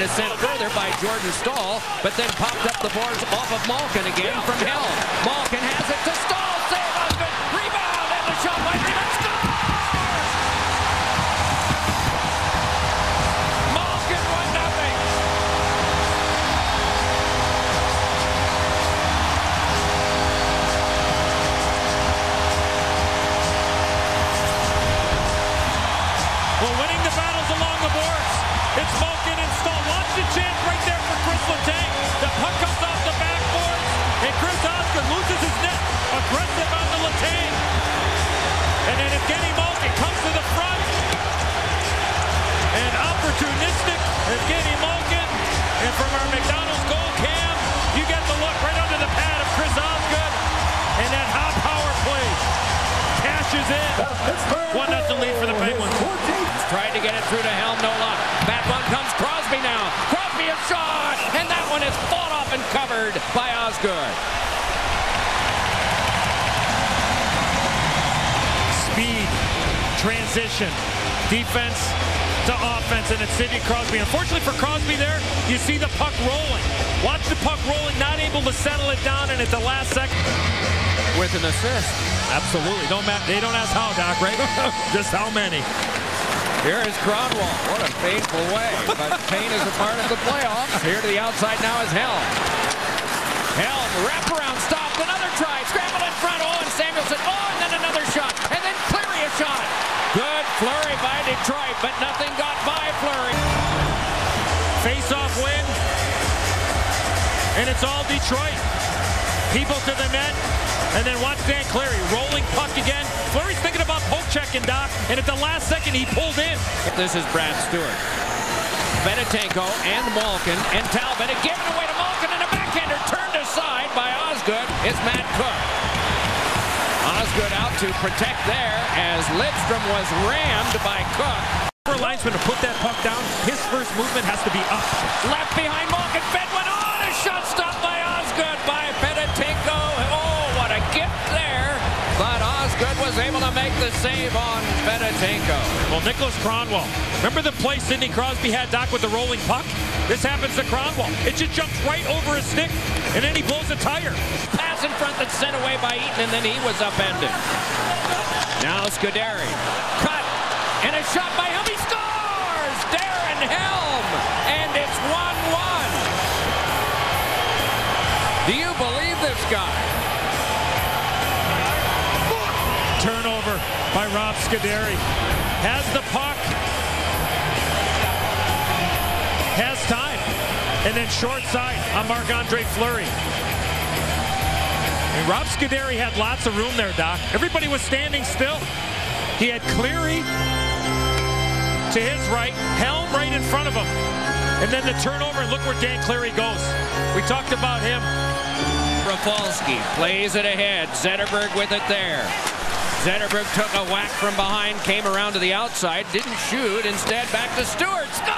is sent further by Jordan Staal, but then popped up the boards off of Malkin again from Helm. Malkin has it to Staal. Save to get it through to Helm, no luck. Back one comes Crosby now. Crosby a shot, and that one is fought off and covered by Osgood. speed, transition, defense to offense, and it's Sidney Crosby. Unfortunately for Crosby there, you see the puck rolling. Watch the puck rolling, not able to settle it down, and at the last second. With an assist. Absolutely. Don't they don't ask how, Doc, right? Just how many. Here is Kronwall. What a painful way. But pain is a part of the playoffs. Here to the outside now is Helm. Helm, wraparound, stopped, another try, scramble in front, oh, and Samuelsson, oh, and then another shot, and then Cleary a shot. Good flurry by Detroit, but nothing got by Fleury. Face-off win, and it's all Detroit. People to the net, and then watch Dan Cleary rolling puck again. Fleury's thinking about checking, Doc, and at the last second he pulled in. This is Brad Stuart. Fedotenko and Malkin and Talbot and given away to Malkin and a backhander turned aside by Osgood. It's Matt Cooke. Osgood out to protect there as Lidstrom was rammed by Cooke. For a linesman to put that puck down, his first movement has to be up. Left behind Malkin. Fed went on. A shot stopped by Osgood by Fedotenko. But Osgood was able to make the save on Fedotenko. Well, Nicholas Kronwall. Remember the play Sidney Crosby had, Doc, with the rolling puck? This happens to Kronwall. It just jumps right over his stick, and then he blows a tire. Pass in front that's sent away by Eaton, and then he was upended. Now Scuderi. Cut. And a shot by Helm. He scores! Darren Helm. And it's 1-1. Do you believe this guy? Turnover by Rob Scuderi. Has the puck. Has time. And then short side on Marc-Andre Fleury. And Rob Scuderi had lots of room there, Doc. Everybody was standing still. He had Cleary to his right, Helm right in front of him. And then the turnover, and look where Dan Cleary goes. We talked about him. Rafalski plays it ahead. Zetterberg with it there. Zetterberg took a whack from behind, came around to the outside, didn't shoot, instead back to Stuart. Score!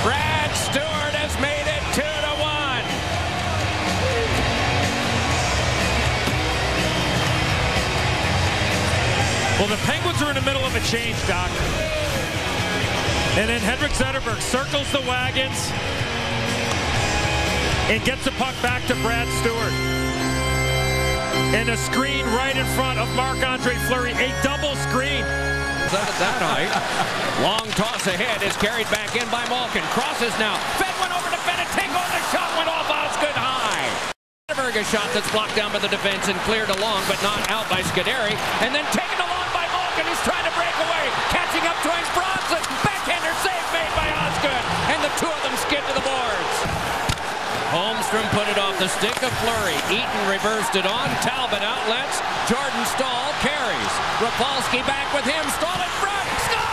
Brad Stuart has made it 2 to 1. Well, the Penguins are in the middle of a change, Doc. And then Henrik Zetterberg circles the wagons and gets the puck back to Brad Stuart. And a screen right in front of Marc-Andre Fleury, a double screen. At that height. Long toss ahead is carried back in by Malkin. Crosses now. Fed went over to Fedotenko the shot went off Osgood high. Zetterberg a shot that's blocked down by the defense and cleared along but not out by Scuderi. And then taken along by Malkin who's trying to break away. Catching up towards Bronson. Backhander save made by Osgood. And the two of them Holmstrom put it off the stick of Fleury. Eaton reversed it on. Talbot outlets. Jordan Staal carries. Rafalski back with him. Staal in front. Score!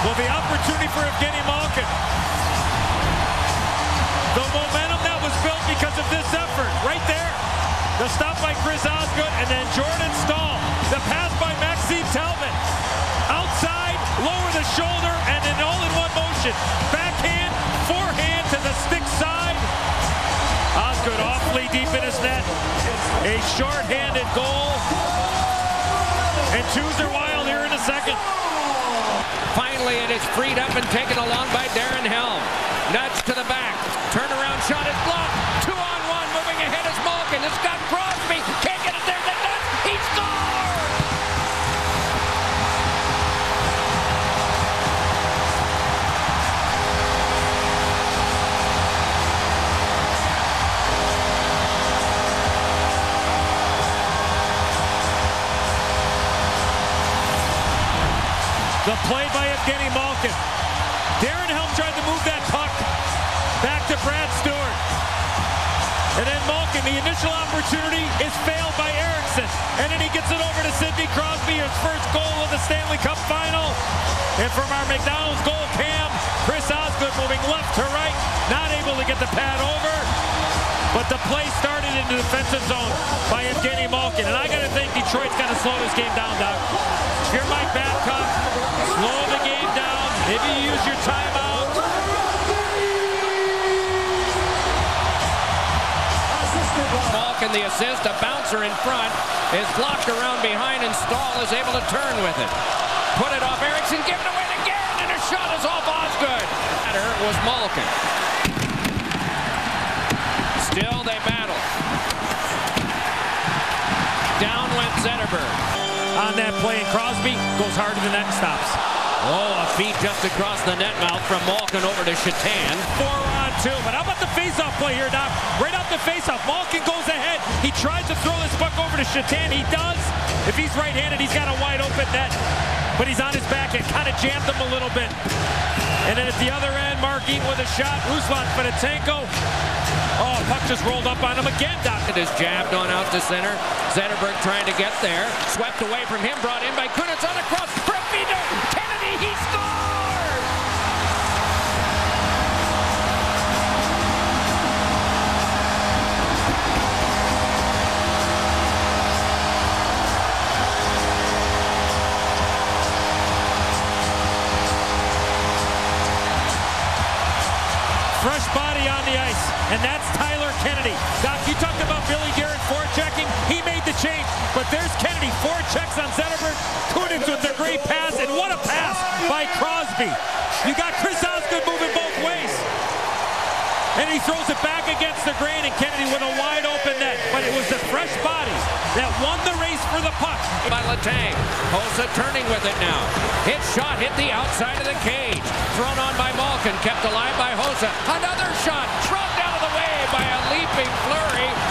Well, the opportunity for Evgeni built because of this effort, right there. The stop by Chris Osgood, and then Jordan Staal. The pass by Maxime Talbot. Outside, lower the shoulder, and an all-in-one motion. Backhand, forehand to the stick side. Osgood awfully deep in his net. A short-handed goal. And are wild here in a second. Finally, it is freed up and taken along by Darren Helm. Nudge to the back. Turnaround shot is blocked. The play by Evgeni Malkin. Darren Helm tried to move that puck back to Brad Stuart. And then Malkin, the initial opportunity is failed by Ericsson. And then he gets it over to Sidney Crosby, his first goal of the Stanley Cup final. And from our McDonald's goal cam, Chris Osgood moving left to right, not able to get the pad over. But the play started in the defensive zone by Evgeni Malkin. And I got to think Detroit's got to slow this game down, Doc. If you're Mike Babcock, slow the game down. Maybe you use your timeout. Malkin the assist. A bouncer in front is blocked around behind and Staal is able to turn with it. Put it off Ericsson. Give it away again. And a shot is off Osgood. It was Malkin. Still they battle. Down went Zetterberg. On that play, and Crosby goes hard to the net and stops. Oh, a feed just across the net mouth from Malkin over to Satan. Four two. But how about the faceoff play here, Doc? Right off the faceoff, Malkin goes ahead. He tries to throw this puck over to Satan. He does. If he's right-handed, he's got a wide open net. But he's on his back and kind of jammed him a little bit. And then at the other end, Mark Eaton with a shot. Ruslan Fedotenko. Oh, puck just rolled up on him again, Doc. It is jabbed on out to center. Zetterberg trying to get there. Swept away from him. Brought in by Kunitz on the and that's Tyler Kennedy. Doc, you talked about Billy Guerin forechecking. He made the change, but there's Kennedy. Four checks on Zetterberg. Kunitz with the great pass, and what a pass by Crosby. You got Chris Osgood moving both ways. And he throws it back against the grain, and Kennedy with a wide open net. But it was the fresh body that won the race for the puck. By Letang. Hossa turning with it now. Hit shot hit the outside of the cage. Thrown on by Malkin. Kept alive by Hossa. Another shot. Thrown out of the way by a leaping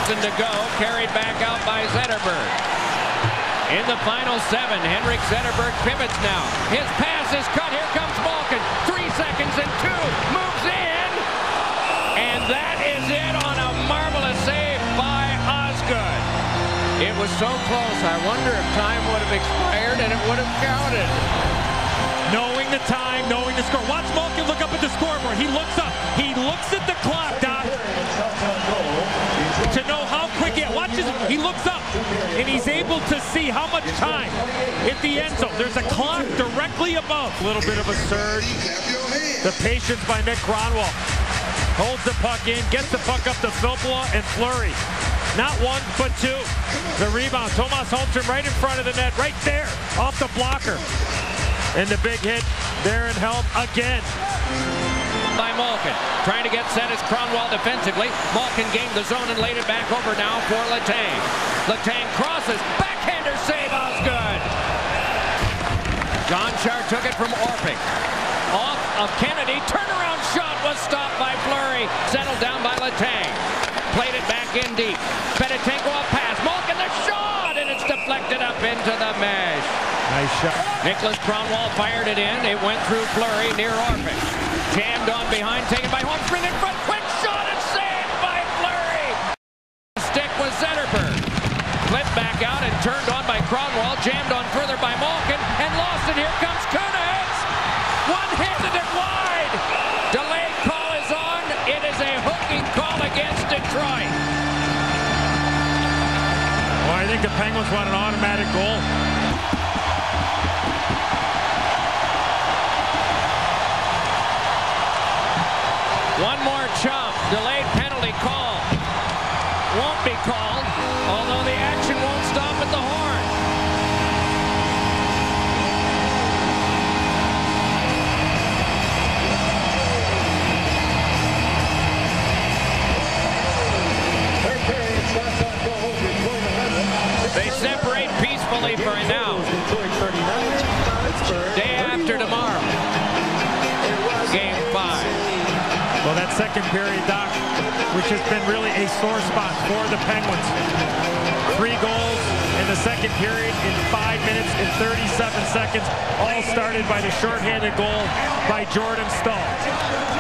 Fleury. To go. Carried back out by Zetterberg. In the final seven, Henrik Zetterberg pivots now. His pass is cut. Here comes Malkin. Three seconds and two. Moves in. And that is it on a marvelous save by Osgood. It was so close. I wonder if time would have expired and it would have counted. Knowing the time, knowing the score. Watch Malkin look up at the scoreboard. He looks up. He looks at the clock, Doc, to know how quick he Watch his, he looks up, and he's able to see how much time at the end zone. There's a clock directly above. A little bit of a surge. The patience by Nick Kronwall. Holds the puck in, gets the puck up to Filppula and Fleury. Not one, but two. The rebound, Tomas Holmstrom right in front of the net, right there, off the blocker. And the big hit, Darren Helm again. By Malkin. Trying to get set as Kronwall defensively. Malkin gained the zone and laid it back over now for Letang. Letang crosses. Backhander save Osgood. John Char took it from Orpik. Off of Kennedy. Turnaround shot was stopped by Fleury. Settled down by Letang. Played it back in deep. Fedotenko a pass. Malkin the shot, and it's deflected up into the mesh. Nice shot. Nicholas Kronwall fired it in. It went through Fleury near Orpik. Jammed on behind, taken by Holmstrom in front. Quick shot and saved by Fleury. Stick was Zetterberg. Flipped back out and turned on by Kronwall. Jammed on further by Malkin and lost it. Here comes Kunitz. One-handed it wide. Delayed call is on. It is a hooking call against Detroit. Well, I think the Penguins want an automatic goal. Delayed penalty call. Won't be called, although the action won't stop at the horn. They separate peacefully for now. Day after tomorrow. Game five. Well, that second period, which has been really a sore spot for the Penguins. Three goals in the second period in 5 minutes and 37 seconds, all started by the shorthanded goal by Jordan Staal.